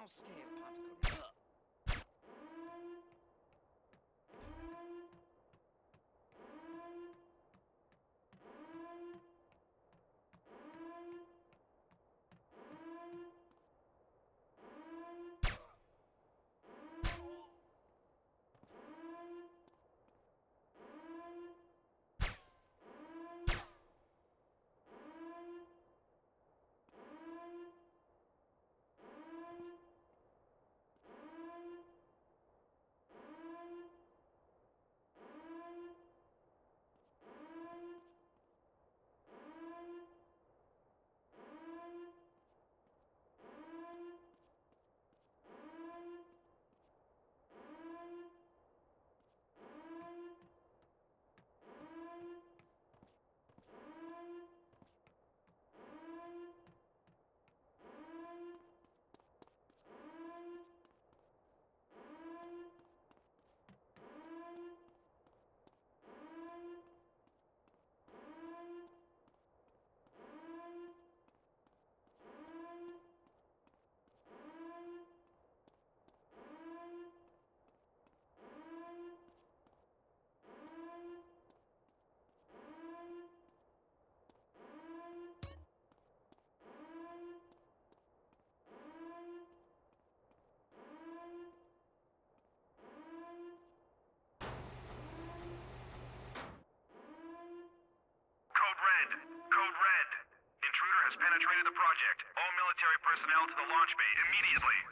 final scale particle. Project. All military personnel to the launch bay immediately.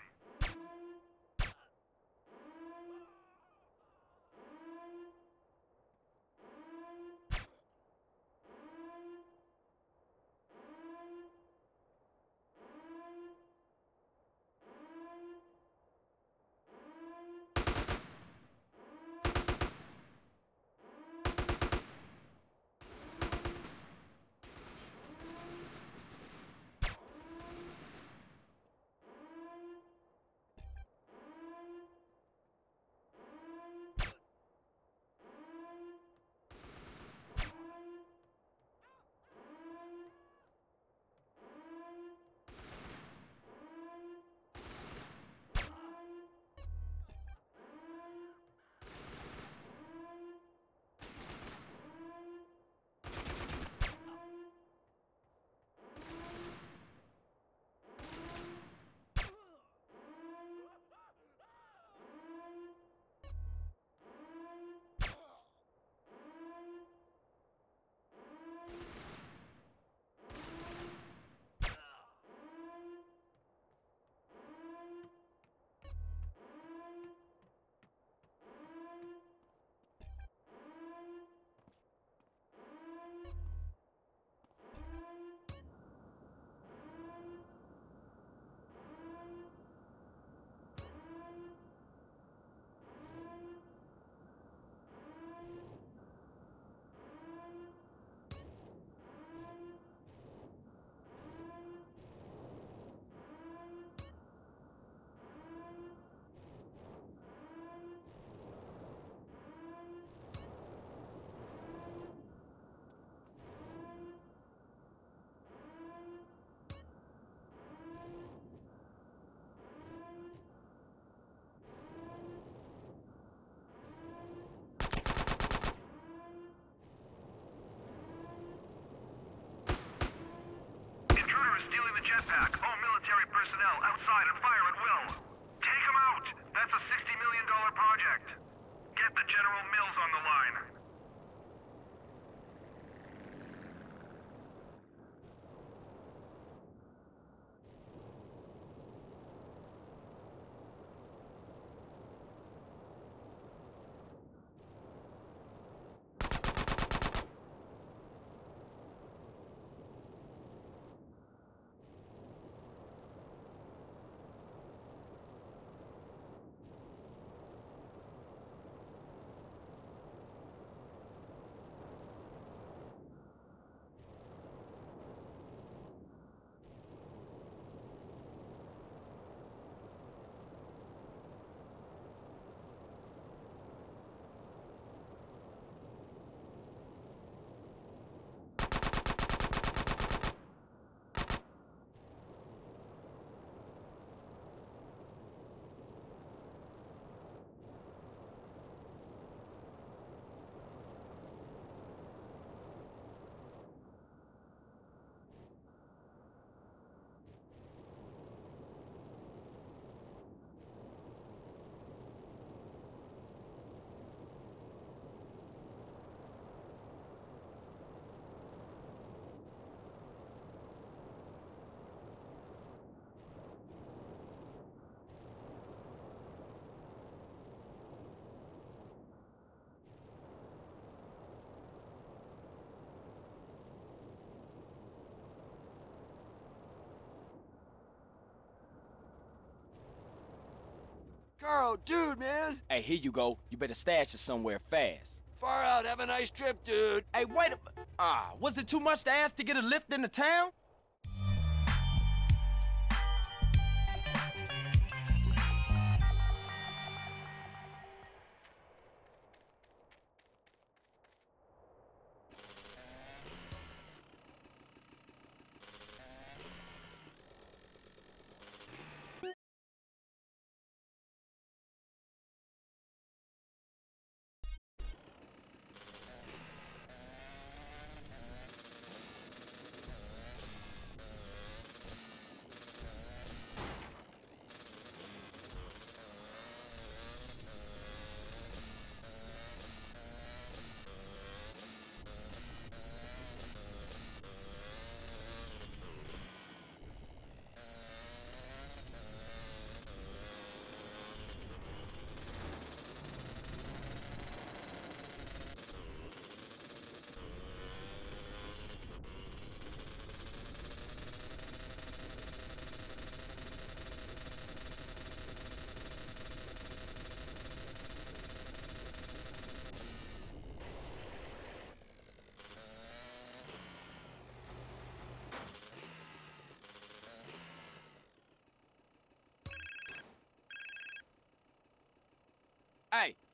Carl, dude, man. Hey, here you go. You better stash it somewhere fast. Far out. Have a nice trip, dude. Hey, wait a... Ah, was it too much to ask to get a lift into town?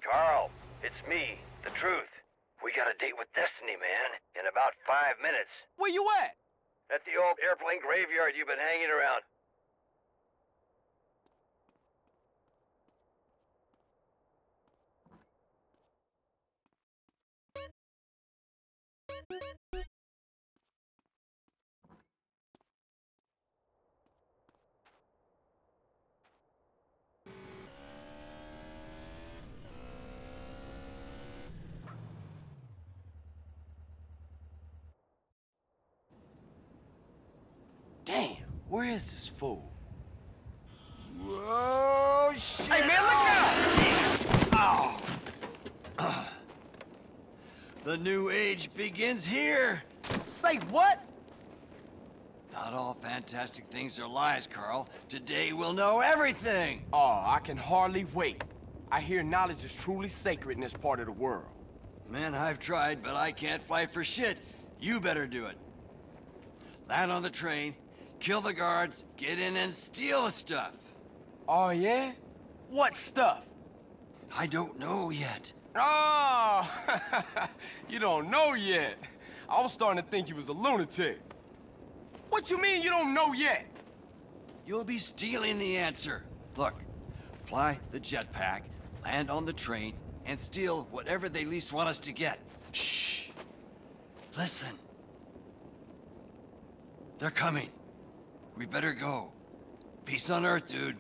Carl, it's me, the truth. We got a date with Destiny, man, in about five minutes. where you at? At the old airplane graveyard you've been hanging around. Damn, where is this fool? Whoa, shit! Hey, man, look out! Oh. the new age begins here. Say what? Not all fantastic things are lies, Carl. Today we'll know everything. Oh, I can hardly wait. I hear knowledge is truly sacred in this part of the world. Man, I've tried, but I can't fight for shit. You better do it. Land on the train, kill the guards, get in and steal the stuff. Oh, yeah? What stuff? I don't know yet. Oh, you don't know yet. I was starting to think you was a lunatic. What you mean you don't know yet? You'll be stealing the answer. Look, fly the jetpack, land on the train, and steal whatever they least want us to get. Shh. Listen. They're coming. We better go. Peace on Earth, dude.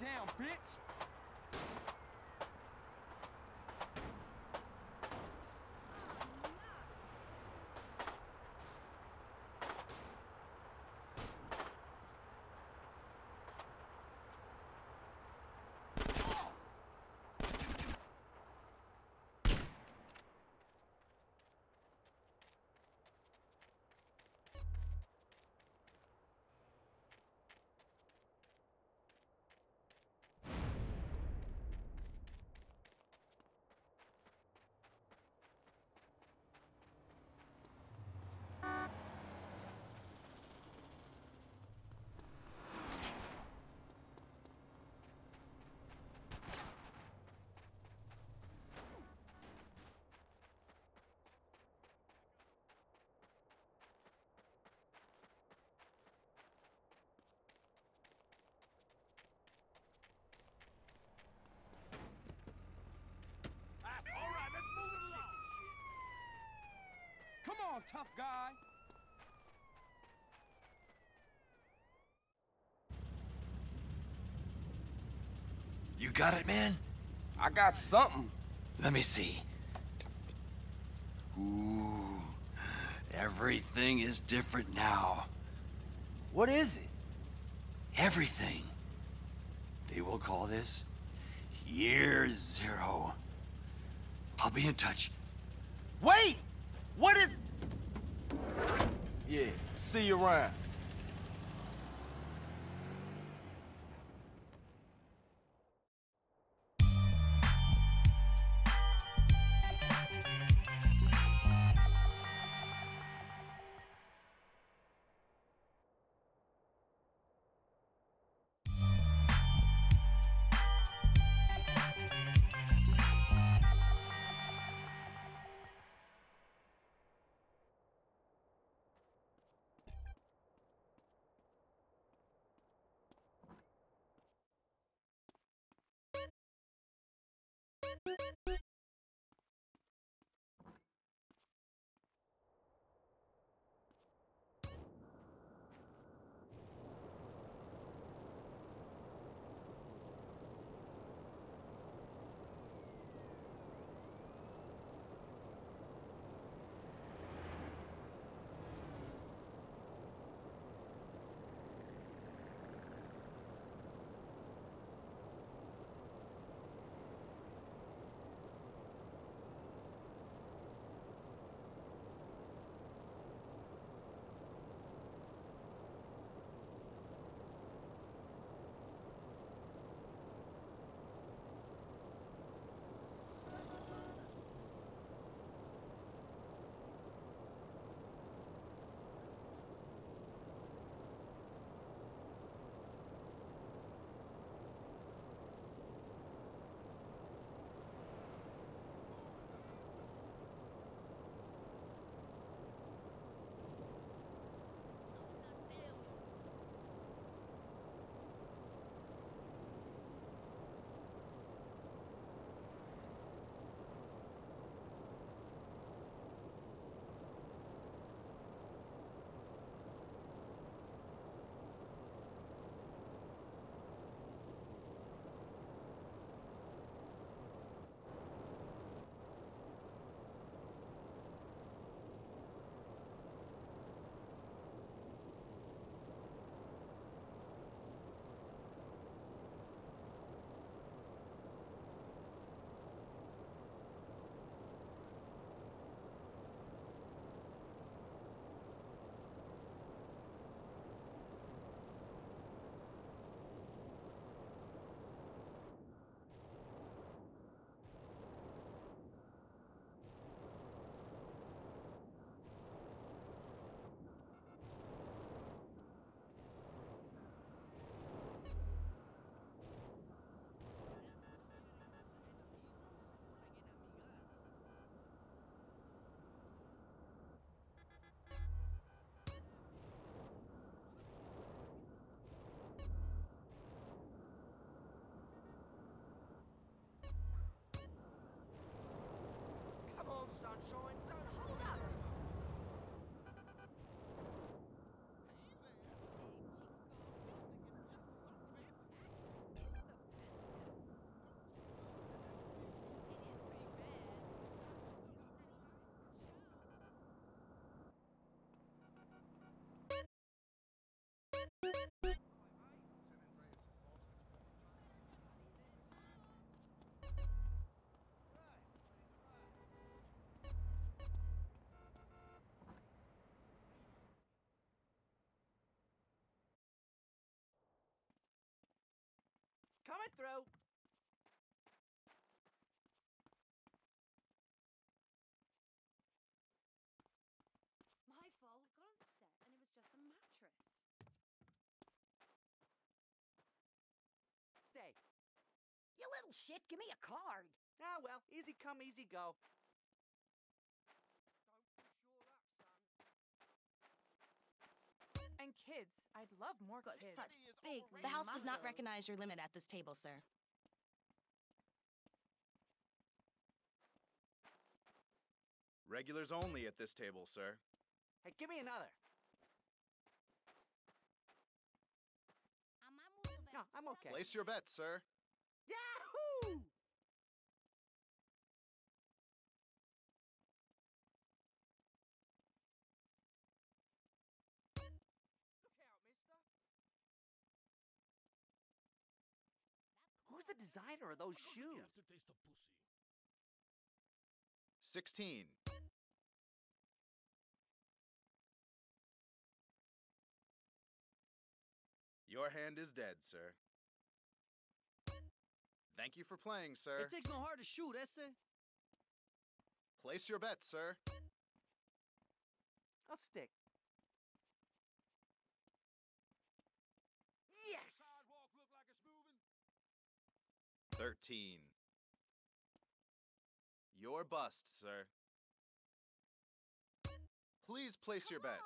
Down, bitch! On, tough guy! You got it, man? I got something. Let me see. Ooh, everything is different now. What is it? Everything. They will call this Year Zero. I'll be in touch. Wait! What is... Yeah, see you around. Coming through. My fault. Got on set and it was just a mattress. Stay. You little shit, give me a card. Ah, well, easy come, easy go. Don't push your luck, son. And kids. I'd love more Got kids. such big. The house does not recognize your limit at this table, sir. Regulars only at this table, sir. Hey, give me another. No, I'm okay. Place your bet, sir. Yahoo! The designer of those shoes? 16. Your hand is dead, sir. Thank you for playing, sir. It takes no heart to shoot, ese. Place your bet, sir. I'll stick. Yes! Sidewalk look like it's moving. 13. Your bust, sir. Please place your bet.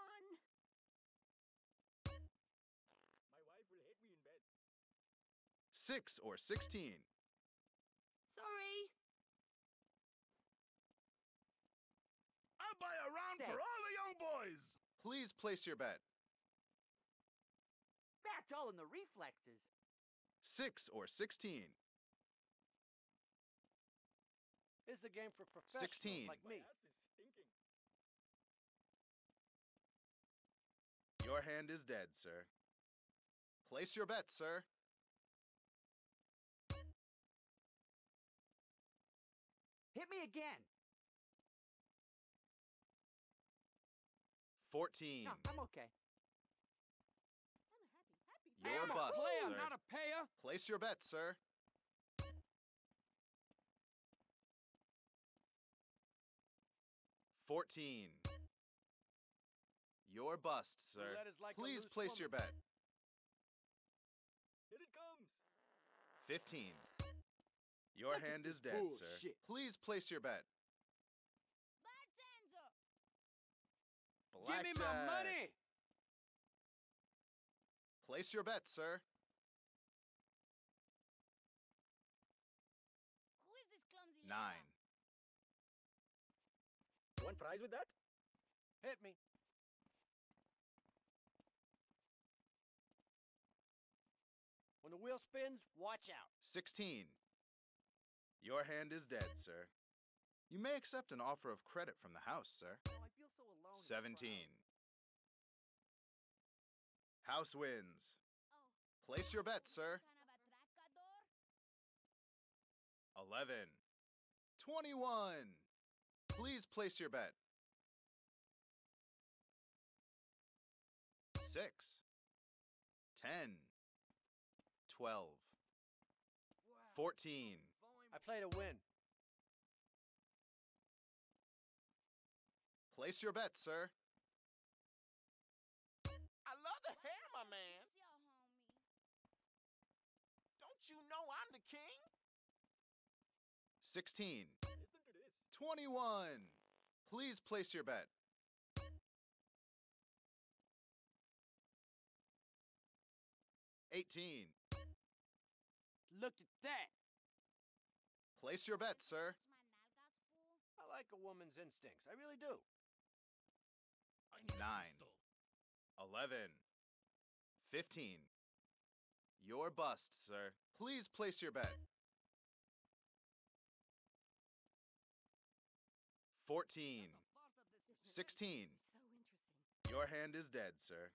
My wife will hate me in bed. 6 or 16. Sorry. I'll buy a round Stay. for all the young boys. Please place your bet. That's all in the reflexes. 6 or 16. It's the game for professionals 16. like me. is stinking. Your hand is dead, sir. Place your bet, sir. Hit me again. 14. No, I'm okay. I'm happy, happy. Your I'm a bust, player, sir. not a payer. Place your bet, sir. Fourteen. Your bust, sir. Like Please loose place your bet. Here it comes. Fifteen. Your Look hand is dead, sir. Please place your bet. Give me my money. Place your bet, sir. Who is this clumsy Nine. One prize with that? Hit me. When the wheel spins, watch out. Sixteen. Your hand is dead, sir. You may accept an offer of credit from the house, sir. Oh, I feel so alone. in the crowd. 17. House wins. Oh. Place your bet, sir. 11. 21. Please place your bet. 6. 10. 12. 14. I play to win. Place your bet, sir. I love the hair, my man. Don't you know I'm the king? 16. Listen to this. 21. Please place your bet. Eighteen. Look at that. Place your bet, sir. I like a woman's instincts. I really do. Nine. Eleven. Fifteen. Your bust, sir. Please place your bet. Fourteen. Sixteen. Your hand is dead, sir.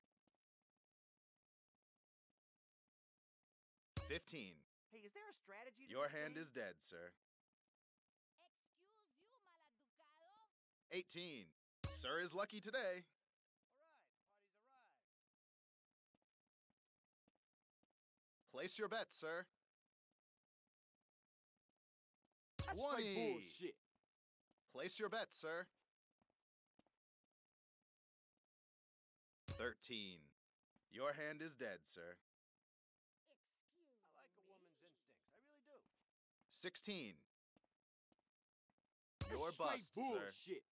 Fifteen. Hey, is there a strategy to Your this hand game? is dead, sir. Excuse you, maladucado. Eighteen. Sir is lucky today. All right, party's arrived. Place your bet, sir. That's 20. bullshit. Place your bet, sir. 13. Your hand is dead, sir. I like a woman's instincts. I really do. 16. That's Your straight bust, sir. bullshit.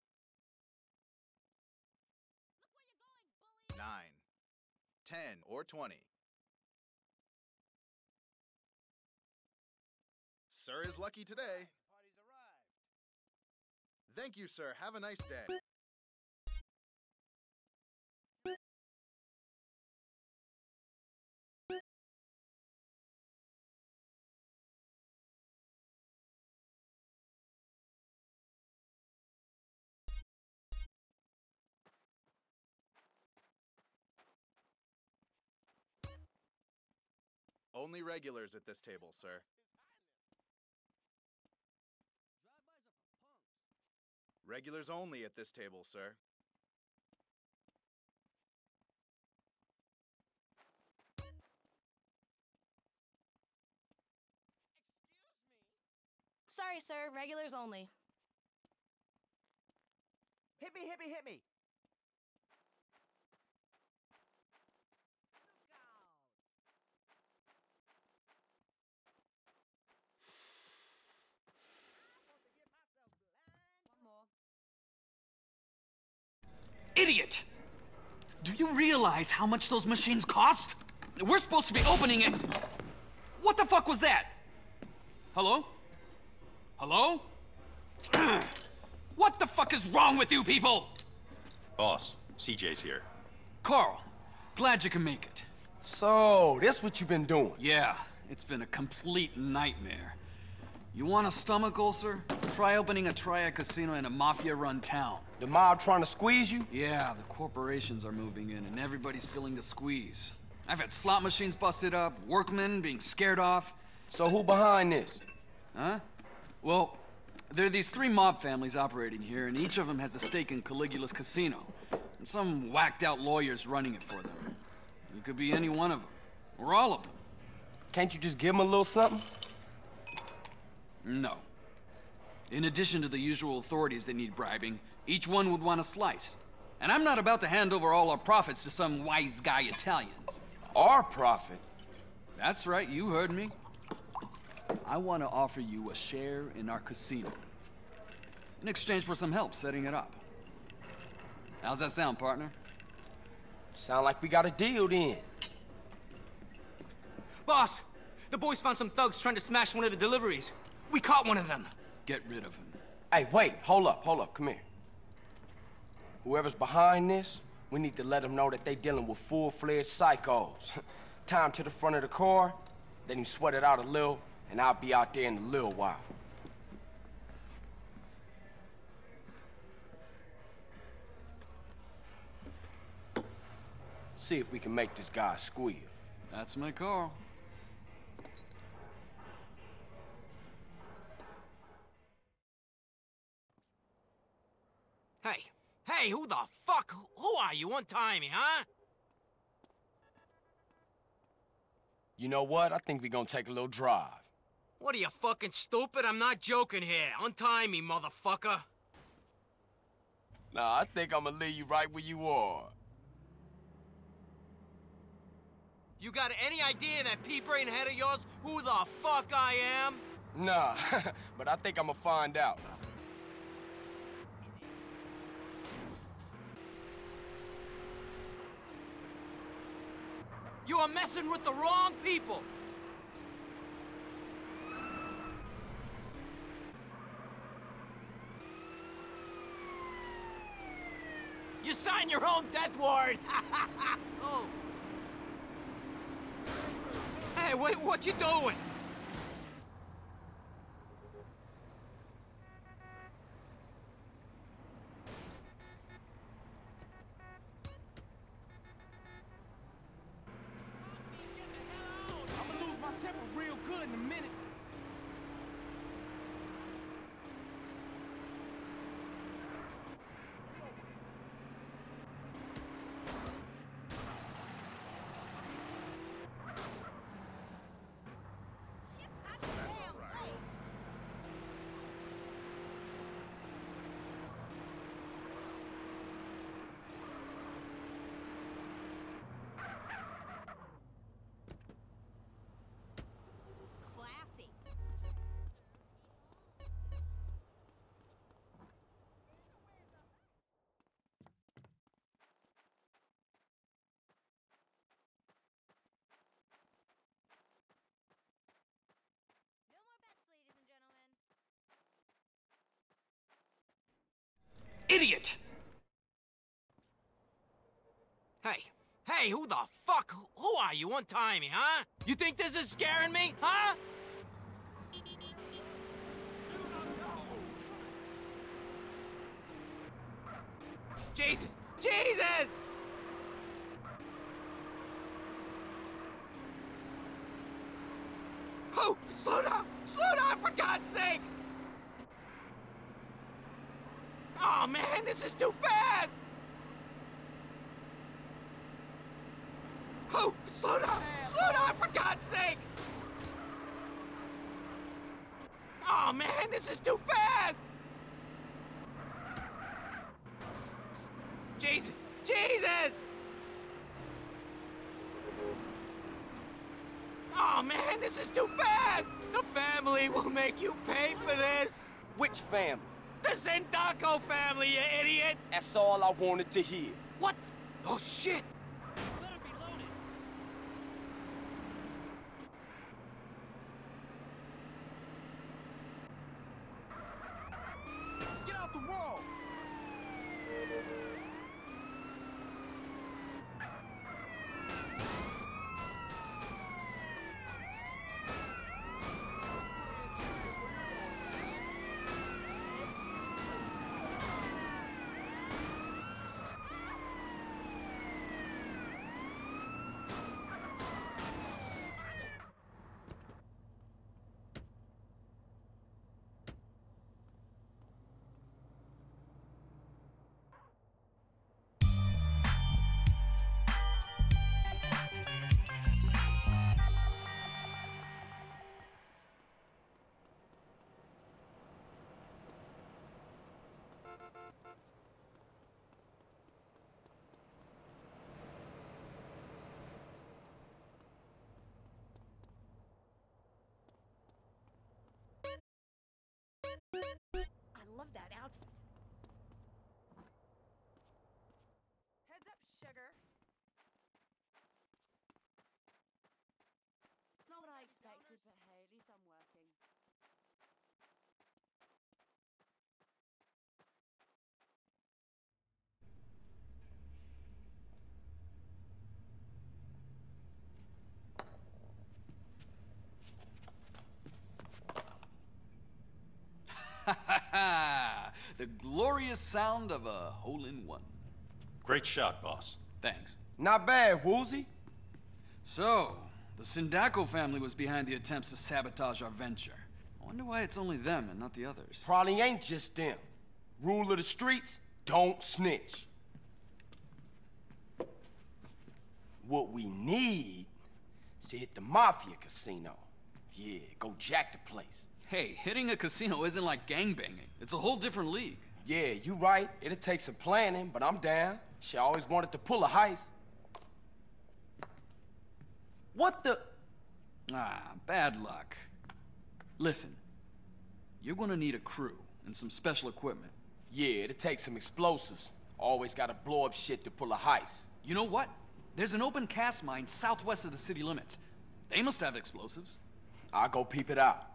9. 10 or 20. Sir is lucky today. Party's arrived. Thank you, sir. Have a nice day. Only regulars at this table, sir. Drive-bys are for punks. Regulars only at this table, sir. Sorry, sir. Regulars only. Hit me, hit me, hit me. One more. Idiot! Do you realize how much those machines cost? We're supposed to be opening it. What the fuck was that? Hello? Hello? what the fuck is wrong with you people? Boss, CJ's here. Carl, glad you can make it. So, this what you've been doing? Yeah, it's been a complete nightmare. You want a stomach ulcer? Try opening a Triad casino in a mafia-run town. The mob trying to squeeze you? Yeah, the corporations are moving in and everybody's feeling the squeeze. I've had slot machines busted up, workmen being scared off. So who behind this? Huh? Well, there are these three mob families operating here, and each of them has a stake in Caligula's casino. And some whacked out lawyer's running it for them. You could be any one of them, or all of them. Can't you just give them a little something? No. In addition to the usual authorities that need bribing, each one would want a slice. And I'm not about to hand over all our profits to some wise guy Italians. Our profit. That's right, you heard me. I want to offer you a share in our casino. In exchange for some help setting it up. How's that sound, partner? Sound like we got a deal then. Boss, the boys found some thugs trying to smash one of the deliveries. We caught one of them. Get rid of him. Hey, wait, hold up, hold up, come here. Whoever's behind this, we need to let them know that they're dealing with full-fledged psychos. Tie 'em to the front of the car, then him sweat it out a little, and I'll be out there in a little while. See if we can make this guy squeal. That's my Carl. Hey, hey, who the fuck? Who are you? Untie me, huh? You know what? I think we're gonna take a little drive. What are you fucking stupid? I'm not joking here. Untie me, motherfucker. Nah, I think I'm gonna leave you right where you are. You got any idea in that pea brain head of yours who the fuck I am? Nah, but I think I'm gonna find out. You are messing with the wrong people. You sign your own death warrant. oh. Hey, wait, what you doing? I'm gonna lose my temper real good in a minute. Idiot! Hey, hey, who the fuck? Who are you? Untie me, huh? You think this is scaring me, huh? Jesus! Jesus! Oh, slow down! Slow down, for God's sake! Oh, man, this is too fast! Oh, slow down! Slow down, for God's sake! Oh, man, this is too fast! Jesus! Jesus! Oh, man, this is too fast! The family will make you pay for this! Family? The Sindacco family, you idiot! That's all I wanted to hear. Love that outfit. Heads up, sugar. Not what I expected, but hey, at least I'm working. Ha ha ha! The glorious sound of a hole in one. Great shot, boss. Thanks. Not bad, Woozie. So, the Sindacco family was behind the attempts to sabotage our venture. I wonder why it's only them and not the others. Probably ain't just them. Rule of the streets, don't snitch. What we need is to hit the Mafia casino. Yeah, go jack the place. Hey, hitting a casino isn't like gangbanging. It's a whole different league. Yeah, you right. It'll take some planning, but I'm down. She always wanted to pull a heist. What the? Ah, bad luck. Listen, you're gonna need a crew and some special equipment. Yeah, it'll take some explosives. Always gotta blow up shit to pull a heist. You know what? There's an open cast mine southwest of the city limits. They must have explosives. I'll go peep it out.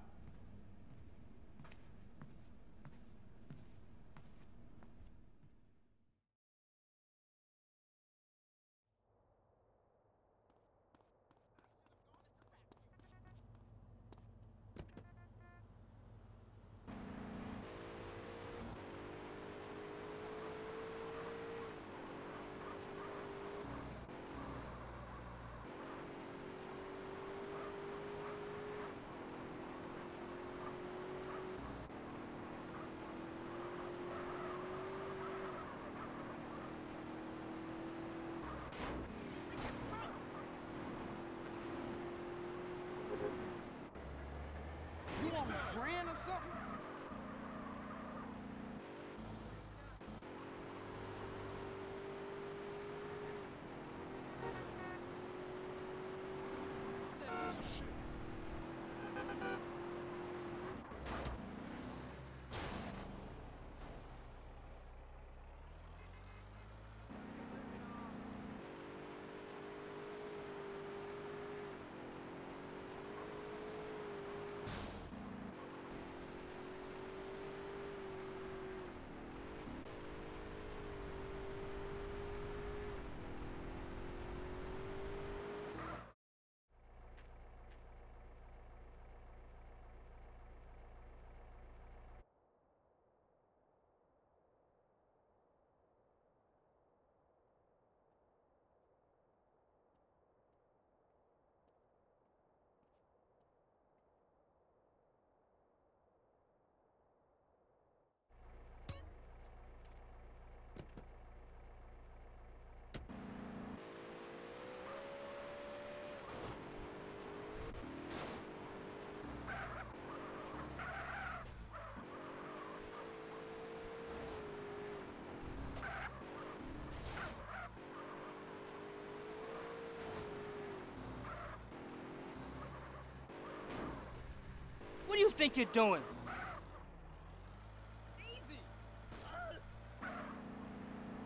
Think you're doing?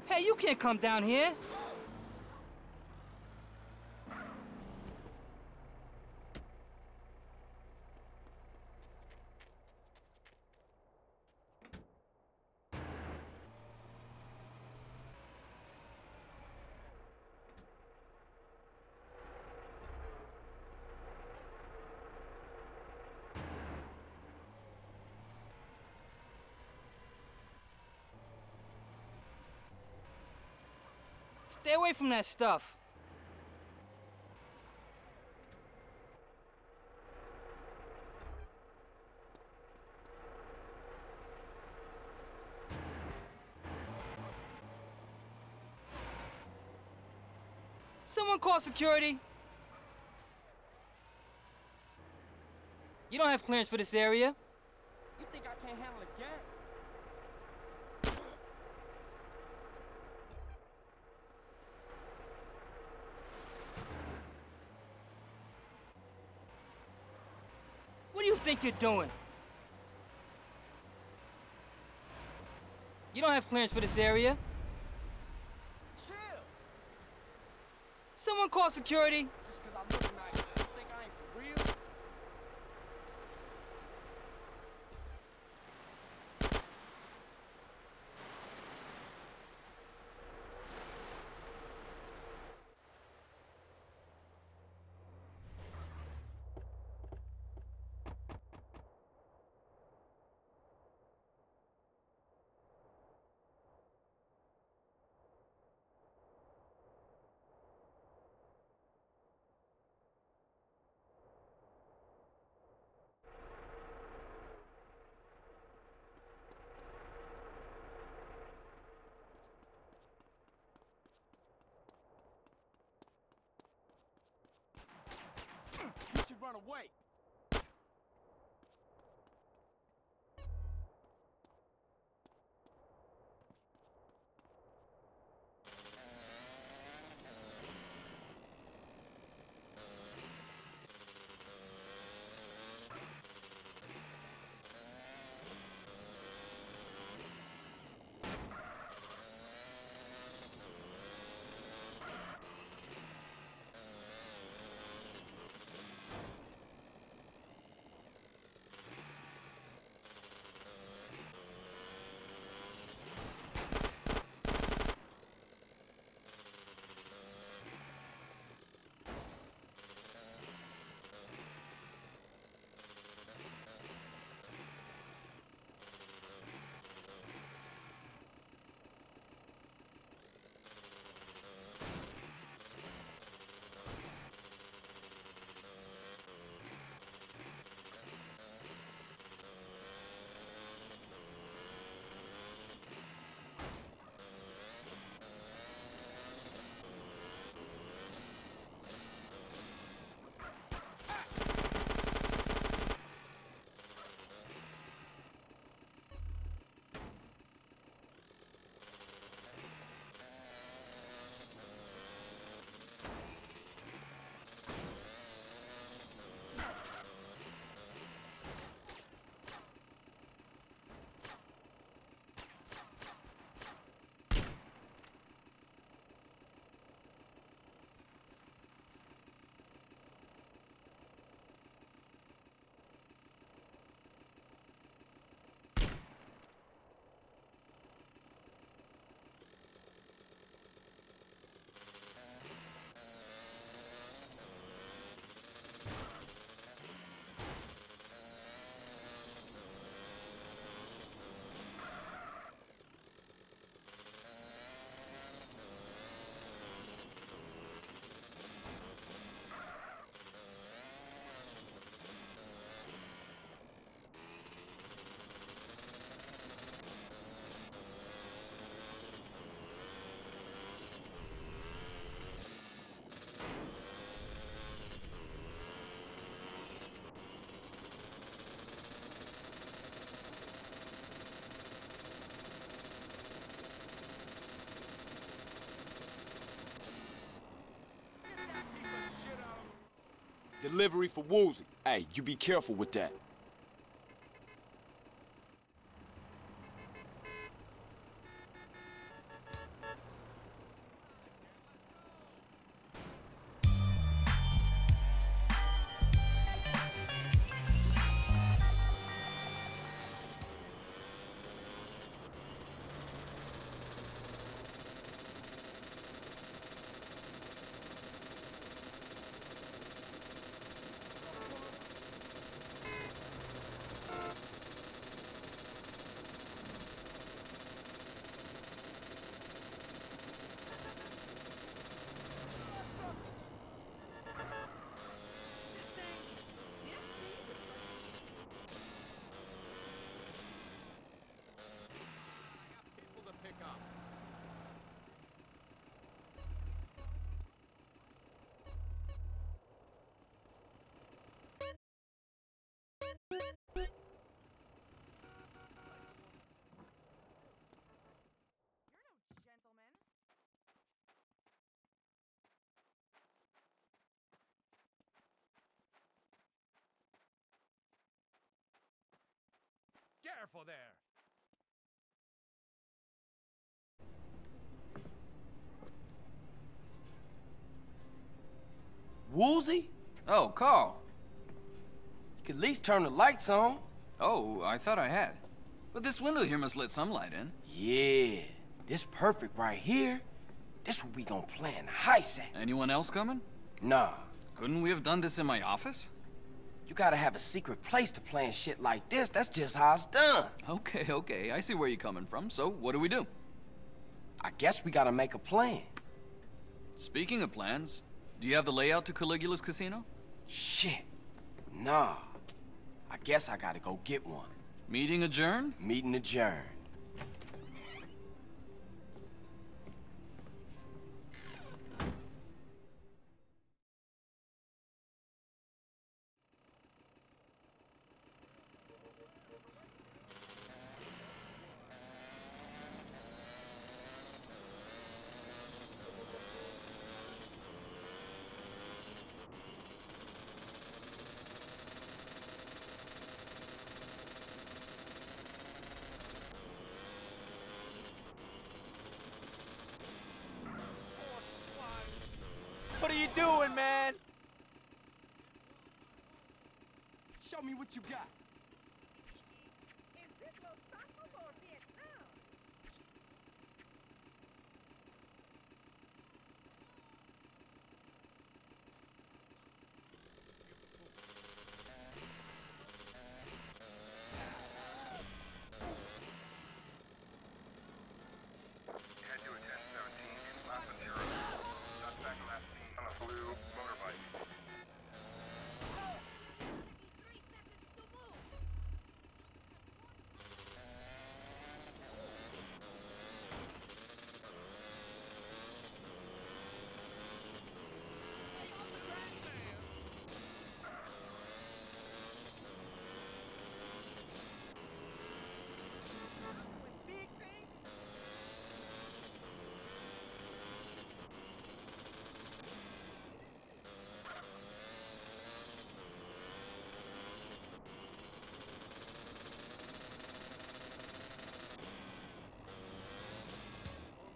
Hey, you can't come down here. Stay away from that stuff. Someone call security. You don't have clearance for this area. You think I can't handle a jet? Think you're doing? You don't have clearance for this area. Chill. Someone call security. Run away. Delivery for Woozie. Hey, you be careful with that. Careful there. Woozie? Oh, Carl. You could at least turn the lights on. Oh, I thought I had. But this window here must let some light in. Yeah, this perfect right here. This what we gonna plan the heist at. Anyone else coming? Nah, Couldn't we have done this in my office? You gotta have a secret place to plan shit like this. That's just how it's done. Okay, okay, I see where you're coming from. So, what do we do? I guess we gotta make a plan. Speaking of plans, do you have the layout to Caligula's casino? Shit. Nah. I guess I gotta go get one. Meeting adjourned? Meeting adjourned. What are you doing, man? Show me what you got. Head to a 1017, last one zero. Suspect last seen on a blue motorbike.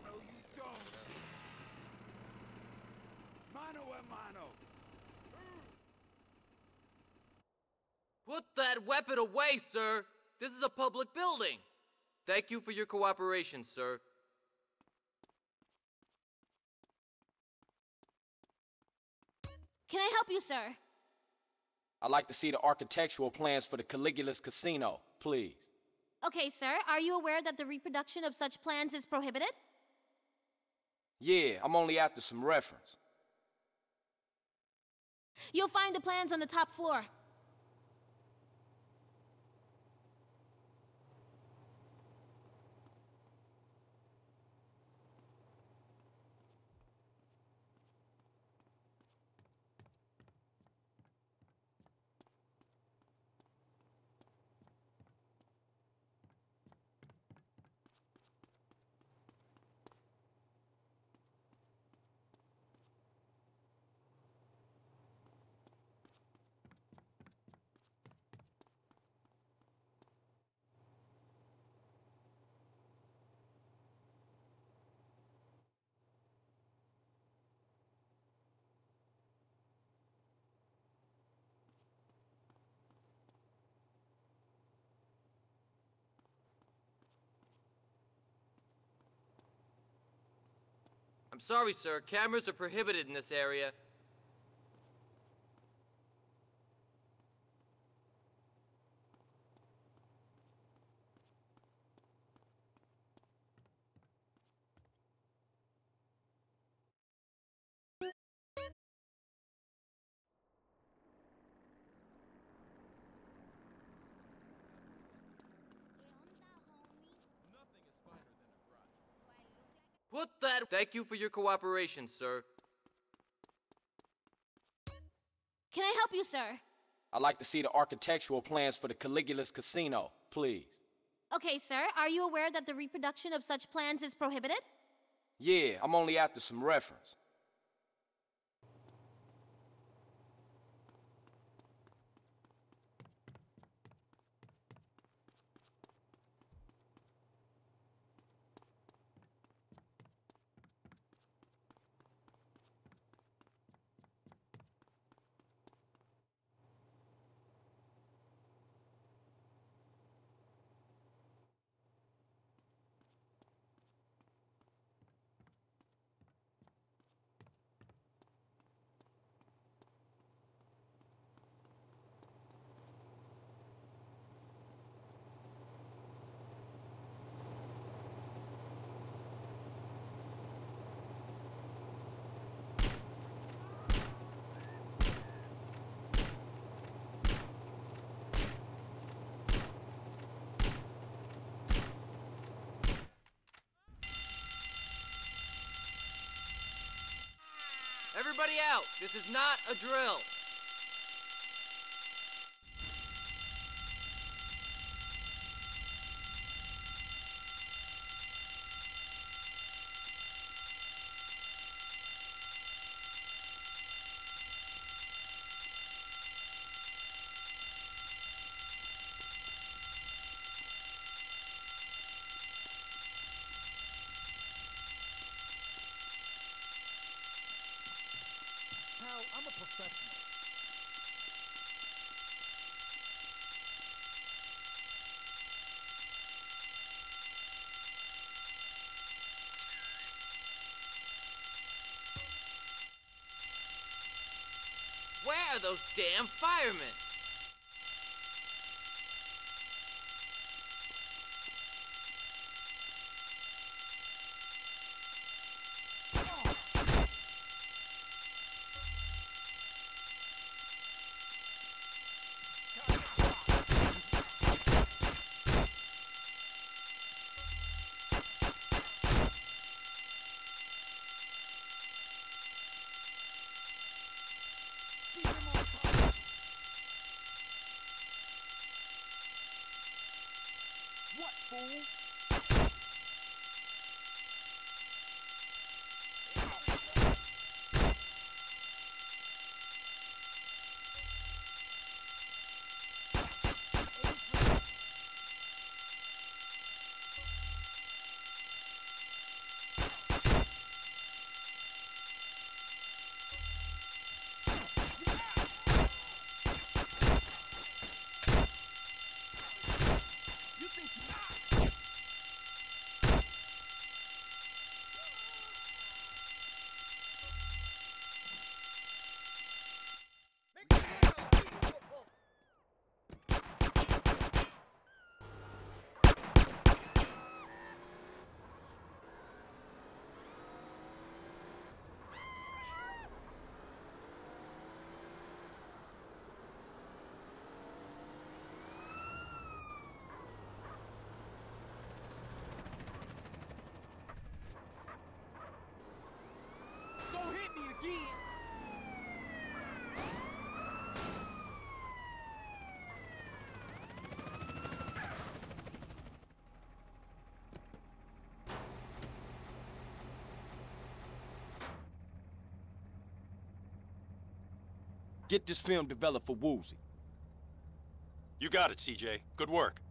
No, you don't. Mano a mano. Put that weapon away, sir! This is a public building! Thank you for your cooperation, sir. Can I help you, sir? I'd like to see the architectural plans for the Caligula's casino, please. Okay, sir. Are you aware that the reproduction of such plans is prohibited? Yeah, I'm only after some reference. You'll find the plans on the top floor. I'm sorry, sir. Cameras are prohibited in this area. Put that. Thank you for your cooperation, sir. Can I help you, sir? I'd like to see the architectural plans for the Caligula's casino, please. Okay, sir. Are you aware that the reproduction of such plans is prohibited? Yeah, I'm only after some reference. Everybody out! This is not a drill! Pal, I'm a professional. Where are those damn firemen? Get this film developed for Woozie. You got it, CJ. Good work.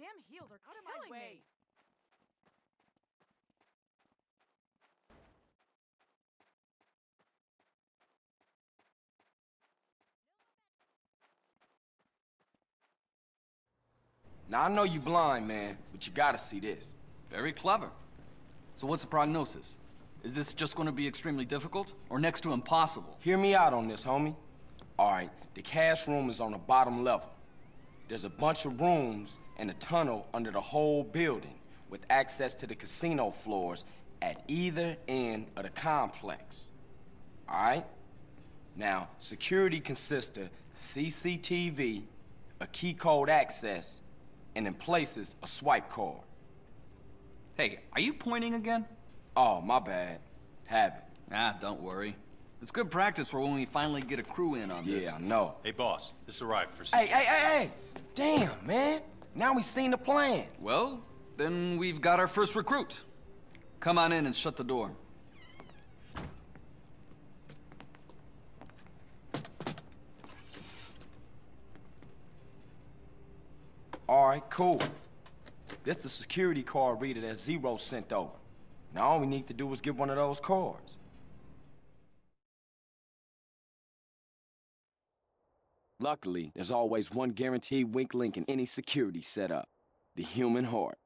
Damn heels are out of my way. Now, I know you blind, man, but you gotta see this. Very clever. So what's the prognosis? Is this just going to be extremely difficult or next to impossible? Hear me out on this, homie. All right, the cash room is on the bottom level. There's a bunch of rooms and a tunnel under the whole building with access to the casino floors at either end of the complex. All right? Now, security consists of CCTV, a key code access, and in places, a swipe card. Hey, are you pointing again? Oh, my bad. Have it. Ah, don't worry. It's good practice for when we finally get a crew in on this. Yeah, I know. Hey, boss, this arrived for Hey, hey, hey, hey! Damn, man! Now we've seen the plan. Well, then we've got our first recruit. Come on in and shut the door. All right, cool. That's the security card reader that Zero sent over. Now all we need to do is get one of those cards. Luckily, there's always one guaranteed weak link in any security setup. The human heart.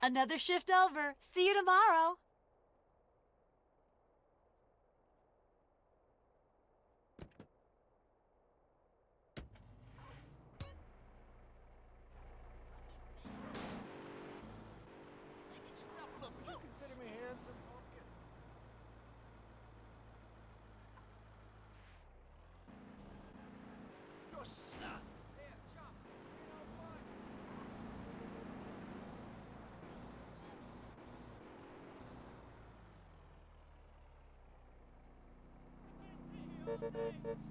Another shift over. See you tomorrow. Thank you.